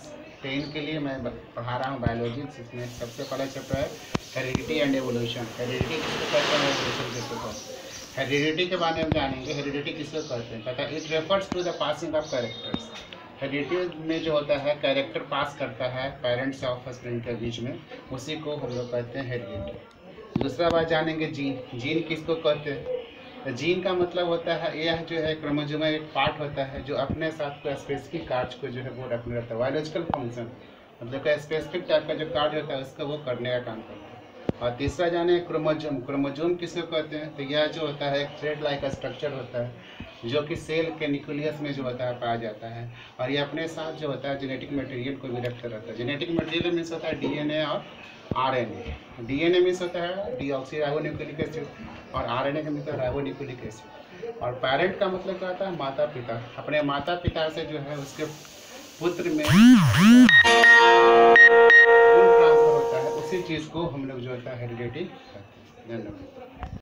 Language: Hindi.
क्लास टेन के लिए मैं पढ़ा रहा हूँ बायोलॉजी जिसमें सबसे पहला चैप्टर है हेरिडिटी एंड एवोल्यूशन हेरिडिटी किसको कहते हैं? एवोल्यूशन किसको कहते हैं? हेरिडिटी के बारे में जानेंगे। हेरिडिटी किसको कहते हैं? है it refers to the passing of characters heredity में जो होता है कैरेक्टर पास करता है पेरेंट्स ऑफ़ स्प्रिंग के बीच में, उसी को हम लोग कहते हैं हेरिडिटी दूसरा बात जानेंगे जीन जीन किसको कहते हैं? जीन का मतलब होता है, यह जो है क्रोमोजोम एक पार्ट होता है, जो अपने साथ कोई स्पेसिफिक कार्ड को जो है वो रखने रहता है बायोलॉजिकल फ़ंक्शन मतलब का स्पेसिफिक टाइप का जो कार्ड होता है, उसका वो करने का काम करता है। और तीसरा जाने क्रोमोजोम क्रोमोजोम किसको कहते हैं? तो यह जो होता है, एक थ्रेड लाइक स्ट्रक्चर होता है। जो कि सेल के न्यूक्लियस में जो होता है पाया जाता है। और ये अपने साथ जो होता है जेनेटिक मटेरियल को भी रखता रहता है। जेनेटिक मटेरियल मीन्स होता है डीएनए और आरएनए डीएनए मीन्स होता है डीऑक्सी राइबोन्यूक्लिक एसिड और आरएनए का मतलब राइबोन्यूक्लिक एसिड और पेरेंट का मतलब क्या होता है? माता पिता अपने माता पिता से जो है, उसके पुत्र में होता है। उसी चीज़ को हम लोग जो होता है हेरिडिटी हैं। धन्यवाद।